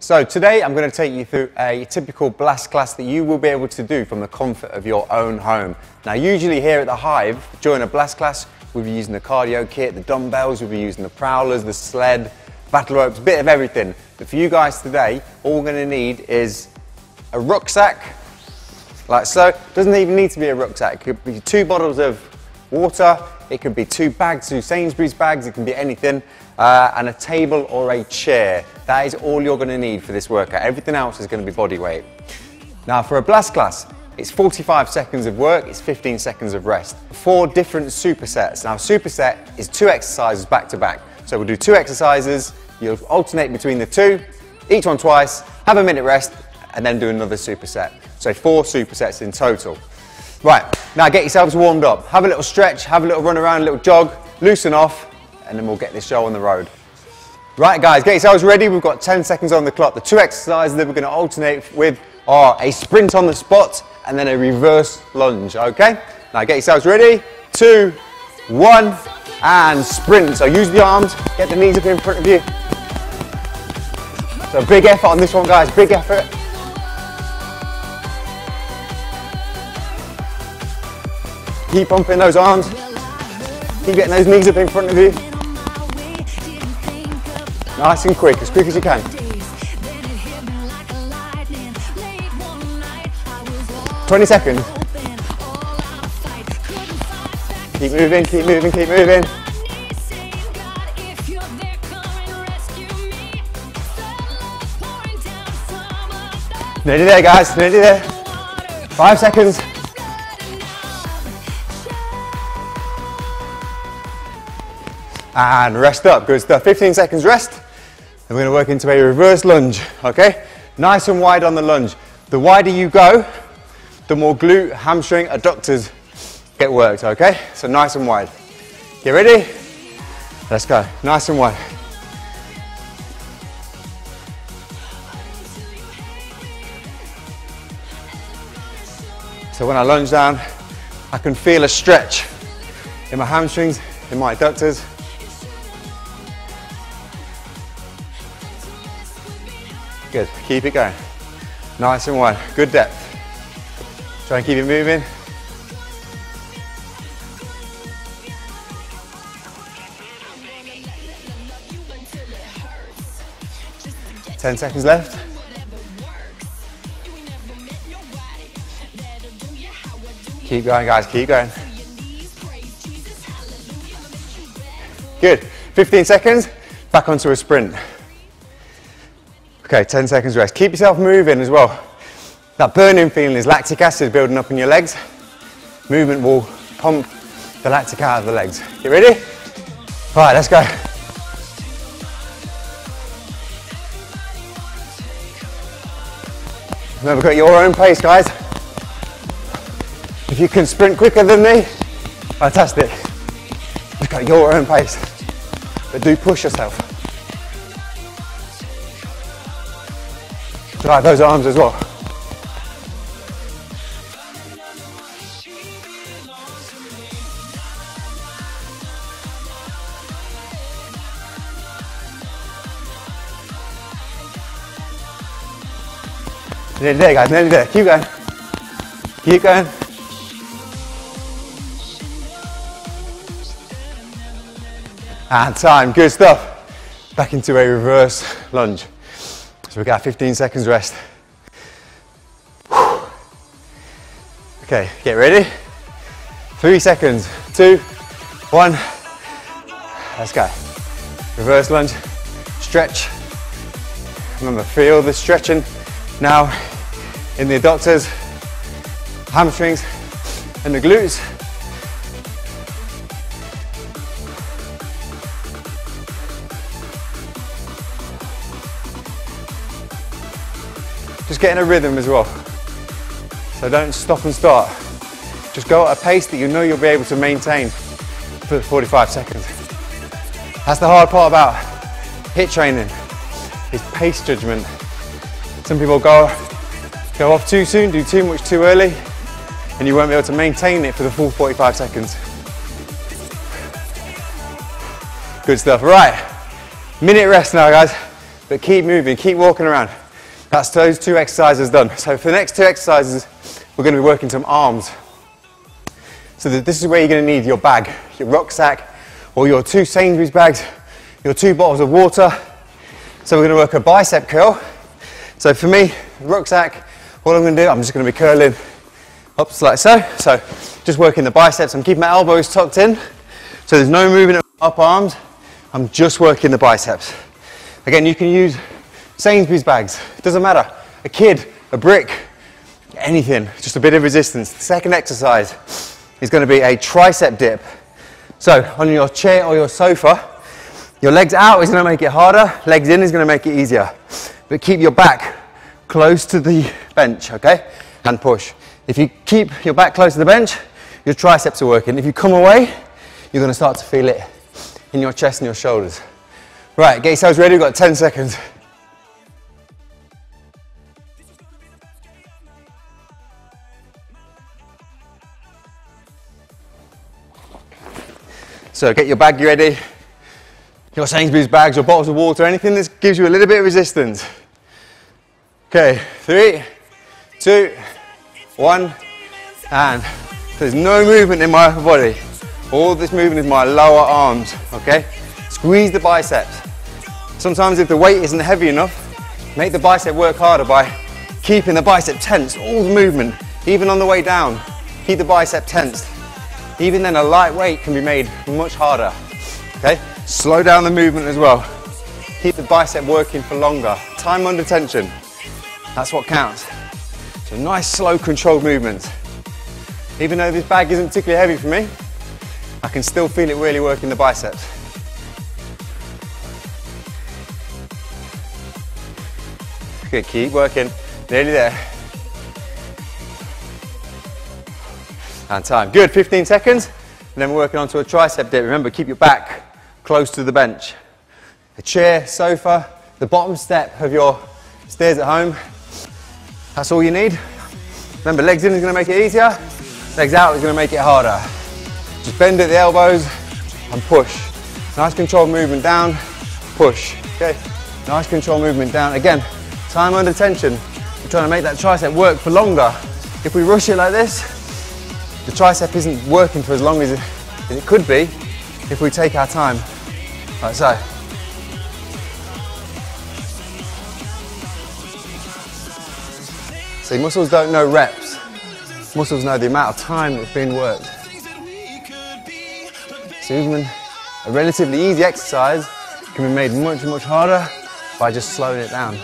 So today I'm going to take you through a typical blast class that you will be able to do from the comfort of your own home. Now usually here at the Hive, during a blast class, we'll be using the cardio kit, the dumbbells, we'll be using the prowlers, the sled, battle ropes, a bit of everything. But for you guys today, all we're going to need is a rucksack, like so. Doesn't even need to be a rucksack. It could be two bottles of water, it could be two bags, two Sainsbury's bags, it can be anything, uh, and a table or a chair. That is all you're gonna need for this workout. Everything else is gonna be body weight. Now for a blast class, it's 45 seconds of work, it's 15 seconds of rest. Four different supersets. Now a superset is two exercises back to back. So we'll do two exercises, you'll alternate between the two, each one twice, have a minute rest, and then do another superset. So four supersets in total. Right, now get yourselves warmed up. Have a little stretch, have a little run around, a little jog, loosen off, and then we'll get this show on the road. Right guys, get yourselves ready. We've got 10 seconds on the clock. The two exercises that we're gonna alternate with are a sprint on the spot and then a reverse lunge, okay? Now get yourselves ready. Two, one, and sprint. So use the arms, get the knees up in front of you. So big effort on this one guys, big effort. Keep pumping those arms. Keep getting those knees up in front of you. Nice and quick, as quick as you can. Twenty seconds. Keep moving, keep moving, keep moving. Nearly there guys, nearly there. Five seconds. And rest up, good stuff. 15 seconds rest. And we're gonna work into a reverse lunge, okay? Nice and wide on the lunge. The wider you go, the more glute, hamstring, adductors get worked, okay? So nice and wide. Get ready? Let's go, nice and wide. So when I lunge down, I can feel a stretch in my hamstrings, in my adductors, Good, keep it going. Nice and wide, good depth. Try and keep it moving. Ten seconds left. Keep going guys, keep going. Good, 15 seconds, back onto a sprint. Okay, 10 seconds rest. Keep yourself moving as well. That burning feeling is lactic acid building up in your legs. Movement will pump the lactic out of the legs. You ready? All right, let's go. Remember, got your own pace, guys. If you can sprint quicker than me, fantastic. Just got your own pace. But do push yourself. Drive those arms as well. Nearly there guys, nearly there. Keep going. Keep going. And time, good stuff. Back into a reverse lunge. So we got 15 seconds rest. Okay, get ready. Three seconds, two, one. Let's go. Reverse lunge, stretch. Remember, feel the stretching now in the adductors, hamstrings, and the glutes. Just getting a rhythm as well. So don't stop and start. Just go at a pace that you know you'll be able to maintain for 45 seconds. That's the hard part about HIIT training, is pace judgment. Some people go, go off too soon, do too much too early, and you won't be able to maintain it for the full 45 seconds. Good stuff, right. Minute rest now guys. but keep moving, keep walking around. That's those two exercises done. So for the next two exercises, we're going to be working some arms. So this is where you're going to need your bag, your rucksack, or your two Sainsbury's bags, your two bottles of water. So we're going to work a bicep curl. So for me, rucksack, what I'm going to do, I'm just going to be curling up like so. So just working the biceps. I'm keeping my elbows tucked in. So there's no movement of up arms. I'm just working the biceps. Again, you can use Sainsbury's bags. Doesn't matter. A kid, a brick, anything. Just a bit of resistance. The second exercise is going to be a tricep dip. So on your chair or your sofa, your legs out is going to make it harder. Legs in is going to make it easier. But keep your back close to the bench, okay? And push. If you keep your back close to the bench, your triceps are working. If you come away, you're going to start to feel it in your chest and your shoulders. Right, get yourselves ready. We've got 10 seconds. So get your bag ready, your Sainsbury's bags or bottles of water, anything that gives you a little bit of resistance. Okay, three, two, one, and there's no movement in my body. All this movement is my lower arms, okay? Squeeze the biceps. Sometimes if the weight isn't heavy enough, make the bicep work harder by keeping the bicep tense, all the movement, even on the way down. Keep the bicep tensed. Even then a light weight can be made much harder, okay? Slow down the movement as well. Keep the bicep working for longer. Time under tension, that's what counts. So nice, slow, controlled movements. Even though this bag isn't particularly heavy for me, I can still feel it really working the biceps. Good, keep working, nearly there. And time, good, 15 seconds. And then we're working onto a tricep dip. Remember, keep your back close to the bench. A chair, sofa, the bottom step of your stairs at home, that's all you need. Remember, legs in is going to make it easier. Legs out is going to make it harder. Just bend at the elbows and push. Nice controlled movement down, push. Okay, nice controlled movement down. Again, time under tension. We're trying to make that tricep work for longer. If we rush it like this, the tricep isn't working for as long as it, as it could be if we take our time, like so. See, muscles don't know reps. Muscles know the amount of time that's been worked. So even a relatively easy exercise can be made much, much harder by just slowing it down.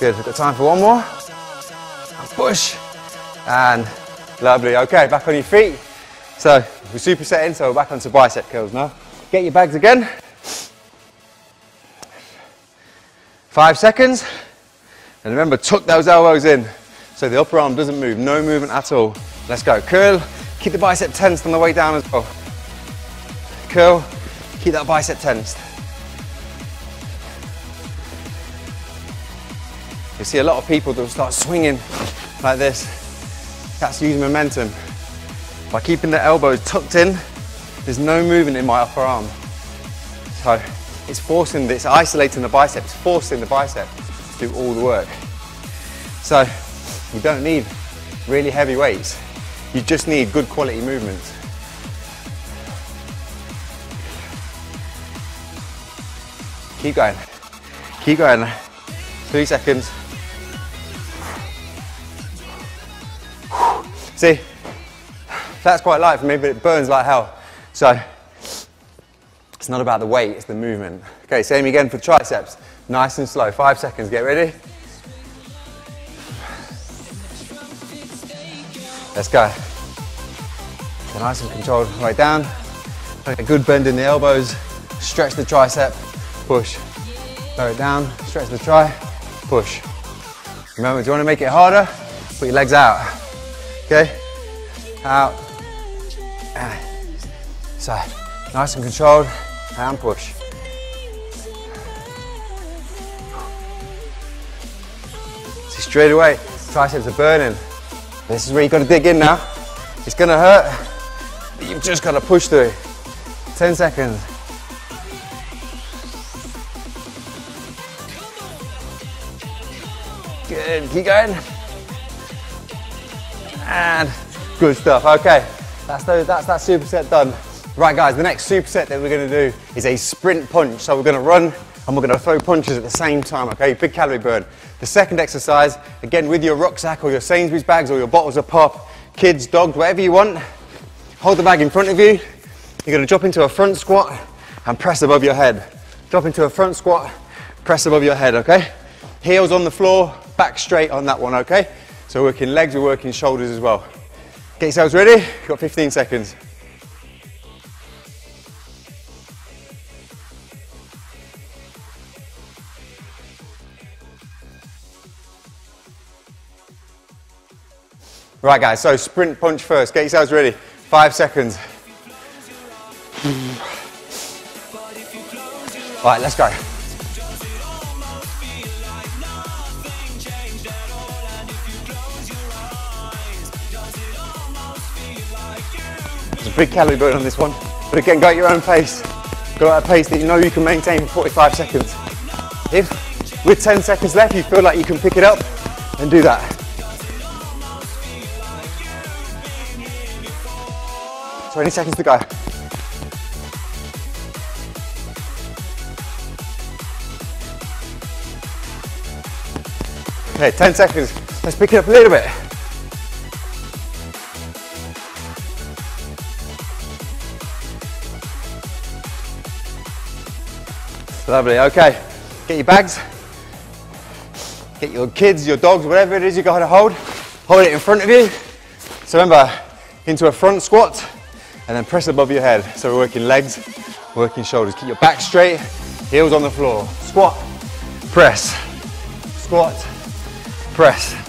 Good, we've got time for one more. And push. And lovely. Okay, back on your feet. So we're supersetting, so we're back onto bicep curls now. Get your bags again. Five seconds. And remember, tuck those elbows in so the upper arm doesn't move, no movement at all. Let's go. Curl, keep the bicep tensed on the way down as well. Curl, keep that bicep tensed. You see a lot of people that will start swinging like this. That's using momentum. By keeping the elbows tucked in, there's no movement in my upper arm. So it's forcing, it's isolating the bicep, it's forcing the bicep to do all the work. So you don't need really heavy weights. You just need good quality movements. Keep going. Keep going. Three seconds. See, that's quite light for me, but it burns like hell. So it's not about the weight, it's the movement. Okay, same again for triceps. Nice and slow. Five seconds. Get ready. Let's go. So nice and controlled. Right down. Take a good bend in the elbows. Stretch the tricep. Push. Lower it down. Stretch the tri. Push. Remember, do you want to make it harder? Put your legs out. Okay? Out. And side. Nice and controlled. And push. See, straight away, triceps are burning. This is where you gotta dig in now. It's gonna hurt, but you've just gotta push through. 10 seconds. Good, keep going. And good stuff, okay. That's, that's that superset done. Right guys, the next superset that we're gonna do is a sprint punch. So we're gonna run and we're gonna throw punches at the same time, okay? Big calorie burn. The second exercise, again with your rucksack or your Sainsbury's bags or your bottles of pop, kids, dogs, whatever you want, hold the bag in front of you. You're gonna drop into a front squat and press above your head. Drop into a front squat, press above your head, okay? Heels on the floor, back straight on that one, okay? So working legs, we're working shoulders as well. Get yourselves ready, You've got 15 seconds. Right guys, so sprint punch first. Get yourselves ready. Five seconds. Right, let's go. There's a big calorie burn on this one, but again, go at your own pace. Go at a pace that you know you can maintain for 45 seconds. If with 10 seconds left you feel like you can pick it up, then do that. 20 seconds to go. Okay, 10 seconds. Let's pick it up a little bit. Lovely, okay. Get your bags. Get your kids, your dogs, whatever it is you got to hold. Hold it in front of you. So remember, into a front squat and then press above your head. So we're working legs, working shoulders. Keep your back straight, heels on the floor. Squat, press, squat, press.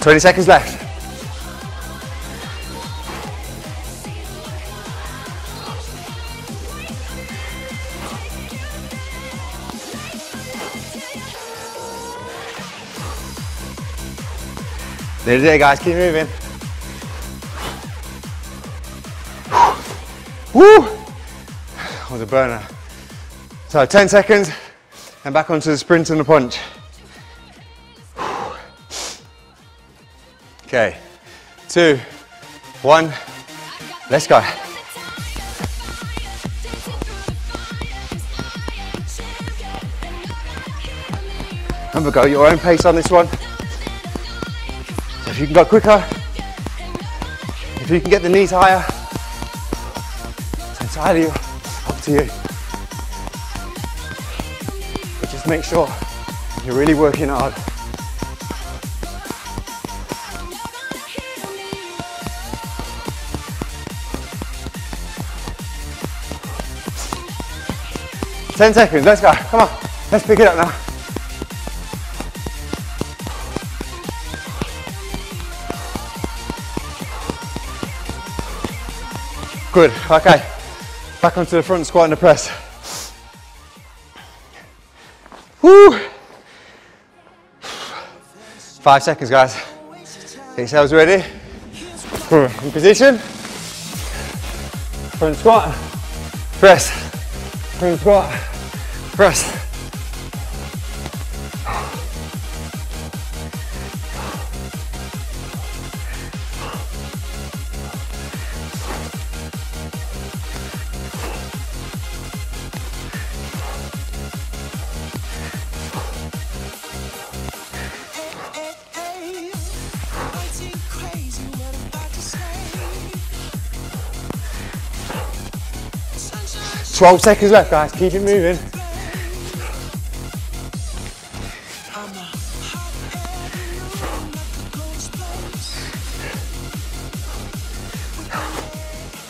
Twenty seconds left. Nearly there, guys. Keep moving. Woo! Was a burner. So 10 seconds and back onto the sprint and the punch. Okay, two, one, let's go. Remember, go your own pace on this one. So If you can go quicker, if you can get the knees higher, it's entirely up to you. But just make sure you're really working hard. Ten seconds, let's go. Come on, let's pick it up now. Good, okay. Back onto the front squat and the press. Woo! Five seconds, guys. Get yourselves ready. In position. Front squat. Press. Squat. Press. 12 seconds left, guys. Keep it moving.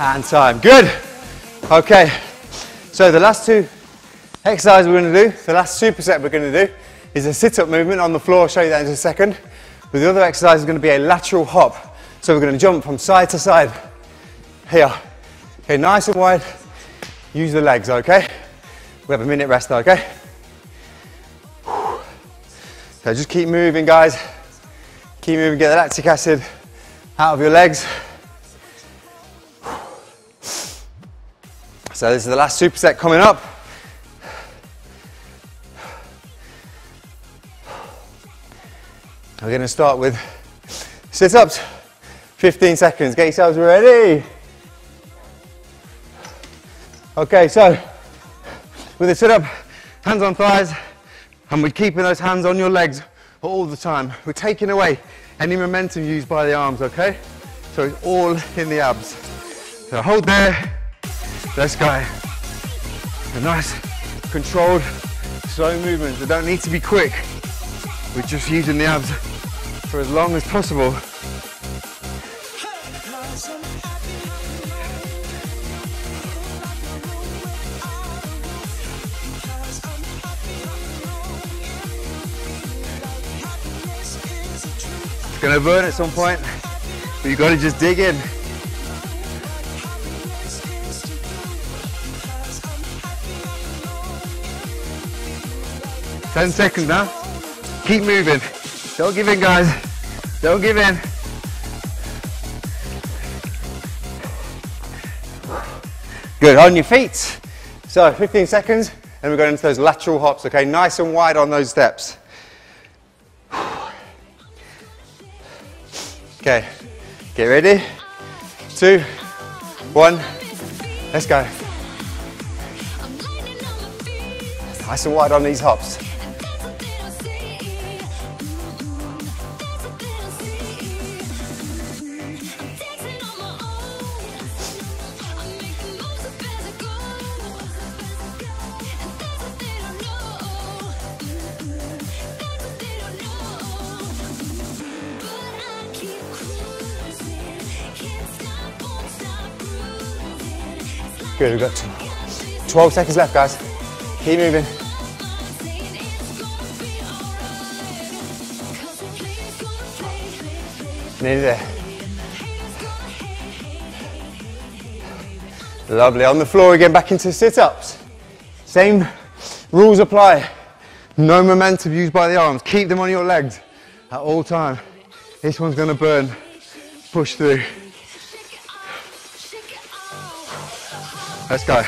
And time. Good. Okay. So the last two exercises we're going to do, the last superset we're going to do, is a sit-up movement on the floor. I'll show you that in a second. But the other exercise is going to be a lateral hop. So we're going to jump from side to side. Here. Okay, nice and wide. Use the legs, okay? We have a minute rest okay? So just keep moving, guys. Keep moving, get the lactic acid out of your legs. So this is the last superset coming up. We're going to start with sit-ups, 15 seconds. Get yourselves ready. Okay, so with the sit-up, hands on thighs, and we're keeping those hands on your legs all the time. We're taking away any momentum used by the arms, okay? So it's all in the abs. So hold there, let's go. A nice, controlled, slow movements. They don't need to be quick. We're just using the abs for as long as possible. Gonna burn at some point, but you gotta just dig in. Ten seconds now. Keep moving. Don't give in, guys. Don't give in. Good, on your feet. So 15 seconds, and we're going into those lateral hops, okay? Nice and wide on those steps. Okay, get ready. Two, one, let's go. Nice and wide on these hops. Good, we've got 12 seconds left, guys. Keep moving. Nearly there. Lovely. On the floor again, back into sit-ups. Same rules apply. No momentum used by the arms. Keep them on your legs at all time. This one's gonna burn. Push through. Let's go.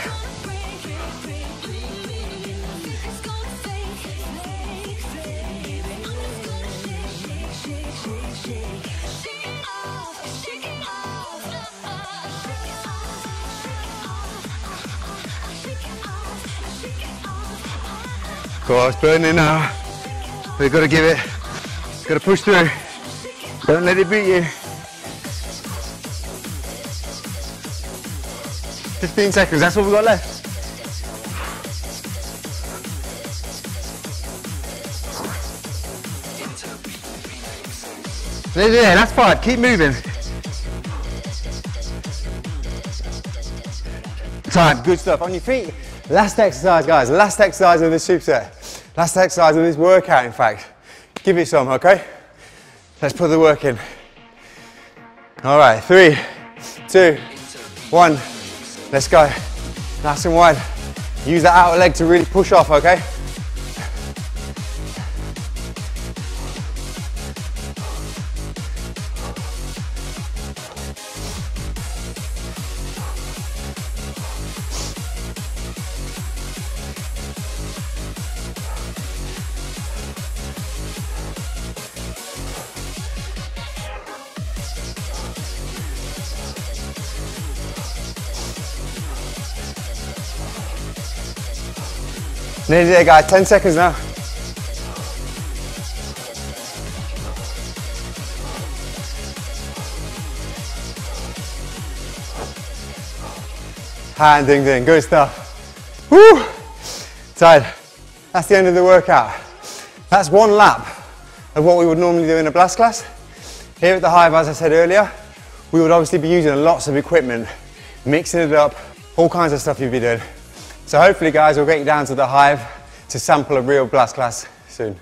Cool, it's burning now. We've got to give it, got to push through. Don't let it beat you. 15 seconds, that's what we've got left. There, that's fine, keep moving. Time, good stuff, on your feet. Last exercise, guys, last exercise of this superset. Last exercise of this workout, in fact. Give it some, okay? Let's put the work in. All right, three, two, one. Let's go. Nice and wide. Use that outer leg to really push off, okay? Nearly there, guys. 10 seconds now. Hand ding ding, good stuff. Woo! Tired. That's the end of the workout. That's one lap of what we would normally do in a blast class. Here at the Hive, as I said earlier, we would obviously be using lots of equipment, mixing it up, all kinds of stuff you'd be doing. So hopefully guys, we'll get you down to the Hive to sample a real blast class soon.